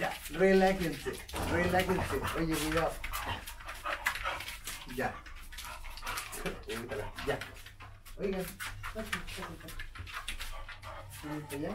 Ya, relájense, relájense. Oye, cuidado. Ya. Ya. Oigan. Ya.